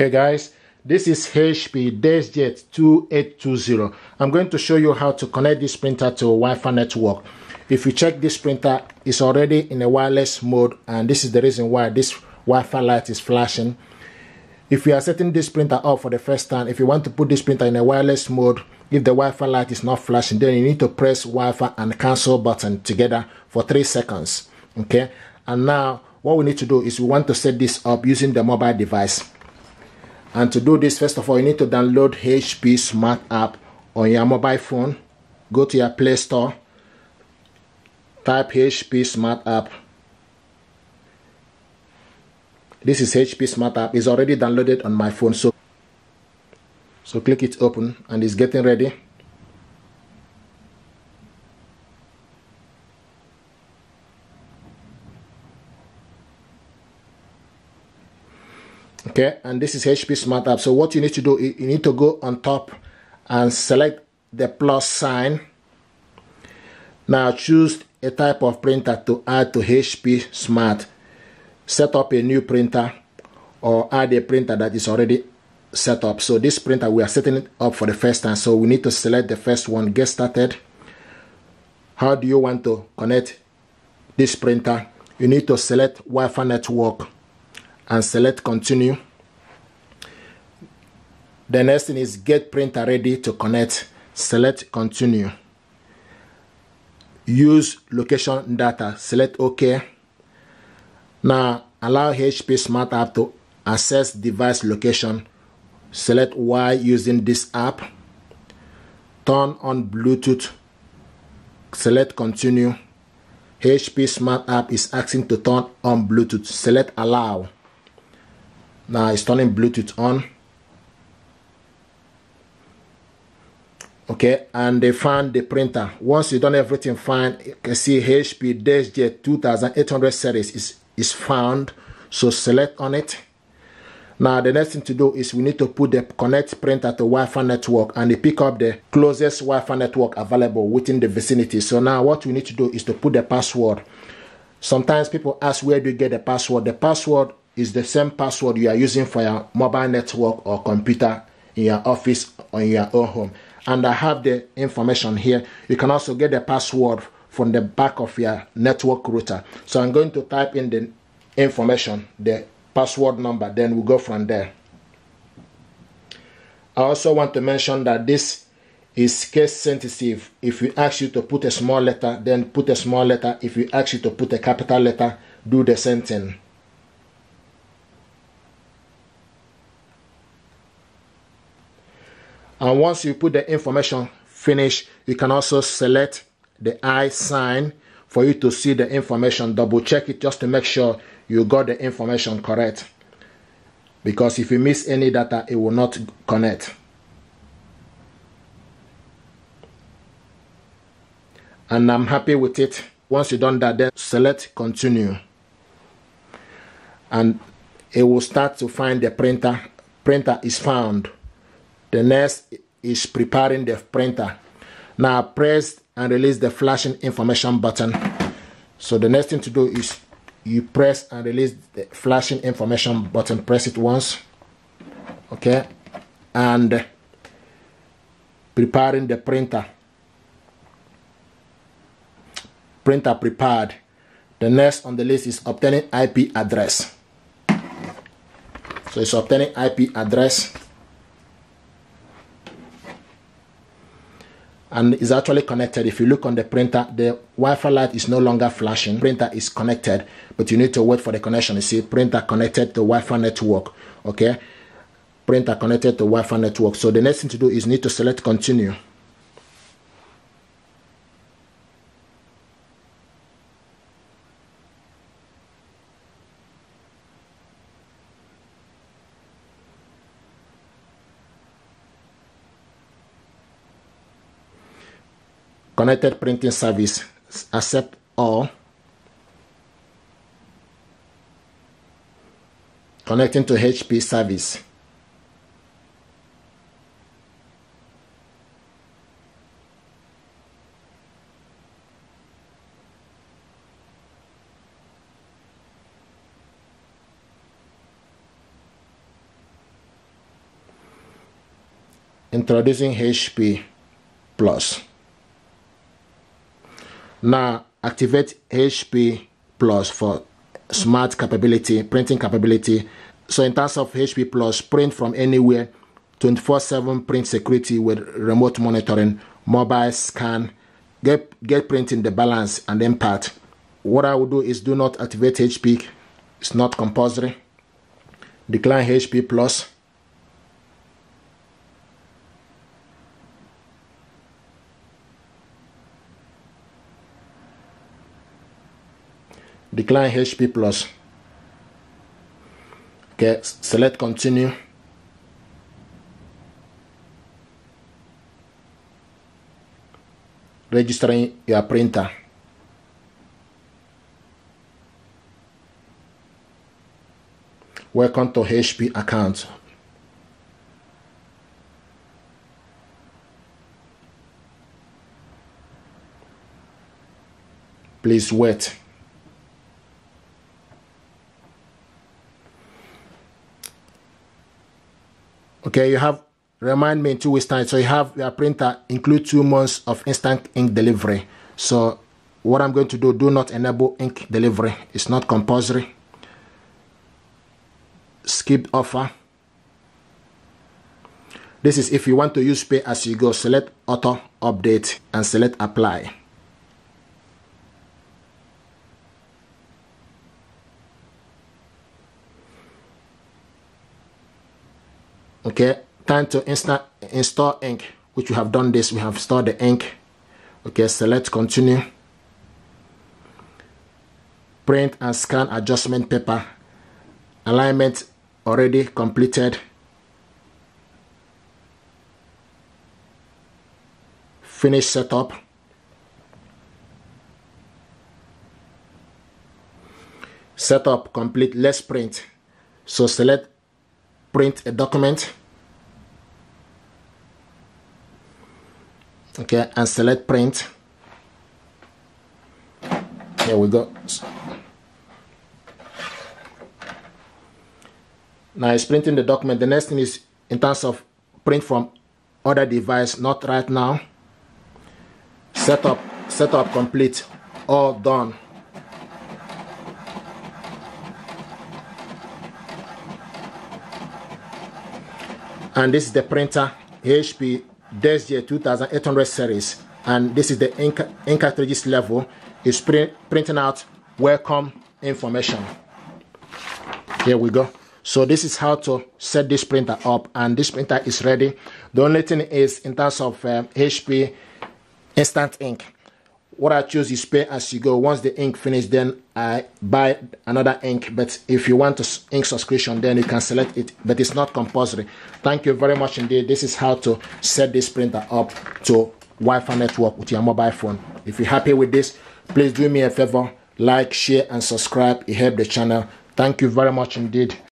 Hey guys, this is HP DeskJet 2820. I'm going to show you how to connect this printer to a Wi-Fi network. If you check this printer, it's already in a wireless mode and this is the reason why this Wi-Fi light is flashing. If you are setting this printer up for the first time, if you want to put this printer in a wireless mode, if the Wi-Fi light is not flashing, then you need to press Wi-Fi and cancel button together for 3 seconds. Okay, and now what we need to do is we want to set this up using the mobile device. And to do this, first of all, you need to download HP Smart App on your mobile phone. Go to your Play Store, type HP Smart App. This is HP Smart App. It's already downloaded on my phone. So, so click it open and it's getting ready. Okay and this is HP Smart App. So what you need to do you need to go on top and select the plus sign. Now choose a type of printer to add to HP Smart. Set up a new printer or add a printer that is already set up. So this printer we are setting it up for the first time. So we need to select the first one. Get started. How do you want to connect this printer? You need to select Wi-Fi network and select continue. The next thing is get printer ready to connect. Select continue. Use location data. Select OK. Now allow HP Smart App to access device location. Select Y using this app. Turn on Bluetooth. Select continue. HP Smart App is asking to turn on Bluetooth. Select allow. Now it's turning Bluetooth on. Okay, and they found the printer. Once you done everything fine, you can see HP DeskJet 2800 series is, is found. So select on it. Now the next thing to do is we need to put the connect printer to Wi-Fi network and they pick up the closest Wi-Fi network available within the vicinity. So now what we need to do is to put the password. Sometimes people ask where do you get the password? The password is the same password you are using for your mobile network or computer in your office or in your own home. And I have the information here. You can also get the password from the back of your network router. So I'm going to type in the information, the password number, then we'll go from there. I also want to mention that this is case sensitive. If we ask you to put a small letter, then put a small letter. If we ask you to put a capital letter, do the same thing. And once you put the information finish, you can also select the I sign for you to see the information. Double check it just to make sure you got the information correct. Because if you miss any data, it will not connect. And I'm happy with it. Once you've done that, then select continue. And it will start to find the printer. Printer is found. The next is preparing the printer. Now press and release the flashing information button. So the next thing to do is you press and release the flashing information button. Press it once. Okay. And preparing the printer. Printer prepared. The next on the list is obtaining IP address. So it's obtaining IP address. And is actually connected. If you look on the printer, the Wi-Fi light is no longer flashing. Printer is connected, but you need to wait for the connection. You see, printer connected to Wi-Fi network. Okay, printer connected to Wi-Fi network. So the next thing to do is need to select continue. Connected printing service accept all connecting to HP service introducing HP Plus. Now activate HP Plus for smart capability, printing capability. So in terms of HP Plus, print from anywhere, 24-7 print security with remote monitoring, mobile scan, get, get printing the balance and impact. What I will do is do not activate HP. It's not compulsory. Decline HP Plus. Decline HP plus. Okay select continue. Registering your printer. Welcome to HP account. Please wait okay you have remind me in two weeks time. So you have your printer include two months of instant ink delivery. So what i'm going to do do not enable ink delivery. It's not compulsory. Skip offer. This is if you want to use pay as you go. Select auto update and select apply okay time to insta install ink which we have done this we have stored the ink. Okay select continue. Print and scan adjustment paper. Alignment already completed. Finish setup. Setup complete let's print. So select print a document okay and select print. Here we go. Now it's printing the document. The next thing is in terms of print from other device not right now. Setup setup complete all done. And this is the printer HP DeskJet 2800 series. And this is the ink, ink cartridges level is print, printing out welcome information. Here we go. So this is how to set this printer up and this printer is ready. The only thing is in terms of um, HP instant ink what I choose is pay as you go. Once the ink finish, then I buy another ink. But if you want to ink subscription, then you can select it. But it's not compulsory. Thank you very much indeed. This is how to set this printer up to Wi-Fi network with your mobile phone. If you're happy with this, please do me a favor, like, share, and subscribe. It helps the channel. Thank you very much indeed.